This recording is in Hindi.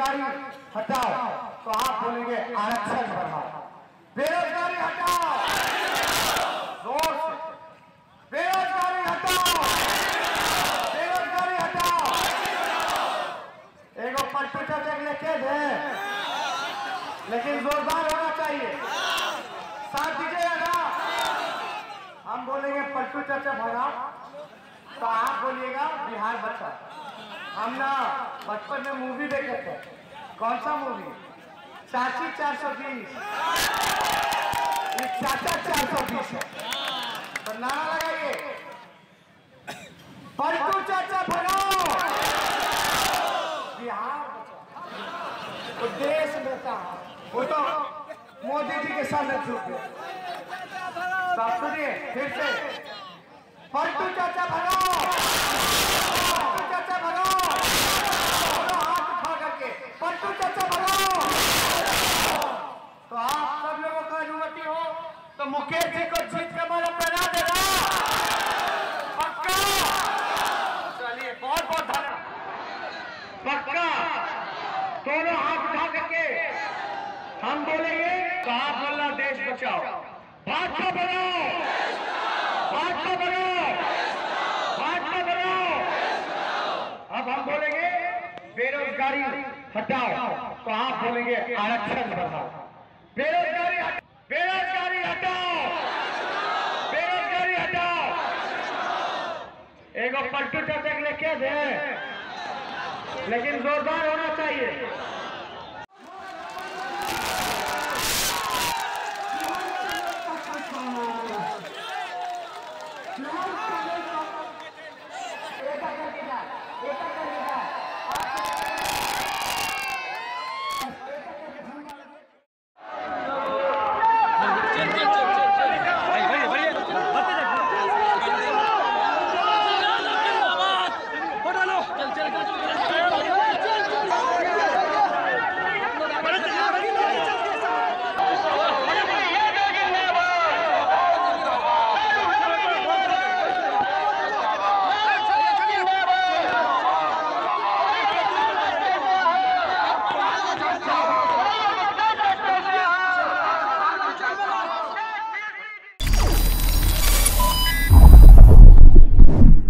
बेरोजगारी हटाओ तो आप बोलेंगे आरक्षण बढ़ाओ। बेरोजगारी हटाओ। ज़ोर से। बेरोजगारी हटाओ। बेरोजगारी हटाओ। एगो पट्टू चाचा के लेके दे लेकिन जोरदार होना चाहिए। साथ दीजिएगा ना। हम बोलेंगे पट्टू चाचा भगा तो आप बोलिएगा, बिहार बच्चा। हम ना बचपन में मूवी देखे थे। कौन सा मूवी चाची चार सौ बीस। चाचा चार सौ बीस है। तो नारा लगाइए। पलटू चाचा भगाओ बिहार। वो देश नेता वो तो मोदी जी के झुक गए तो सुनिए, फिर से। पलटू चाचा भगाओ पलटू चाचा भगाओ हाथ उठा करके। पलटू चाचा भगाओ तो आप सब लोगों का अनुमति हो तो मुकेश जी को जीत का माला पहना देना। पक्का? चलिए, बहुत बहुत धन्यवाद। पक्का? दोनों हाथ उठा करके। हम बोलेंगे तो आप बोलना, देश बचाओ। भाजपा बनाओ। बेरोजगारी हटाओ तो आप बोलेंगे आरक्षण बढ़ाओ। बेरोजगारी बेरोजगारी हटाओ। बेरोजगारी हटाओ। एगो पलटू चटक लेके दे। लेकिन जोरदार होना चाहिए। Wow.